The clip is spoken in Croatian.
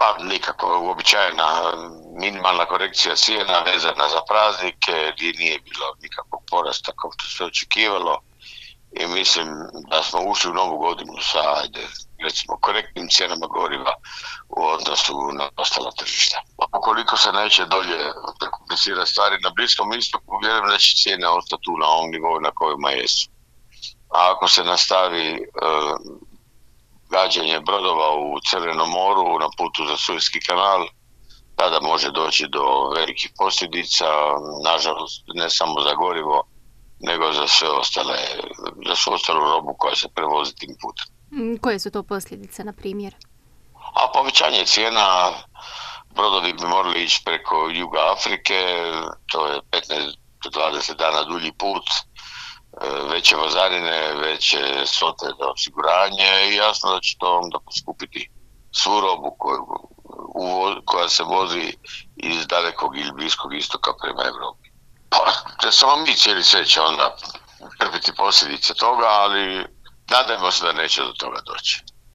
Pa nikako uobičajena minimalna korekcija cijena vezana za praznike gdje nije bilo nikakvog porasta kao što se očekivalo i mislim da smo ušli u novu godinu sa ajde, recimo korektnim cijenama goriva u odnosu na ostala tržišta. Ukoliko se neće dolje komplicirati stvari na Bliskom istoku, vjerujem da će cijene ostati tu na ovom nivou na kojima jesu. A ako se nastavi e, gađanje brodova u Crvenom moru na putu za Sujski kanal, tada može doći do velikih posljedica, nažalost ne samo za gorivo, nego za sve ostale, za svu ostalu robu koja se prevozi tim putem. Mm, koje su to posljedice, na primjer? A povećanje cijena, brodovi bi morali ići preko Juga Afrike, to je 15 20 dana dulji put, veće vozarine, veće sote za osiguranje i jasno da će to onda poskupiti svu robu koju, koja se vozi iz dalekog ili bliskog istoka prema Europi. Pa, da samo mi cijeli sve će onda trpiti posljedice toga, ali nadajmo se da neće do toga doći.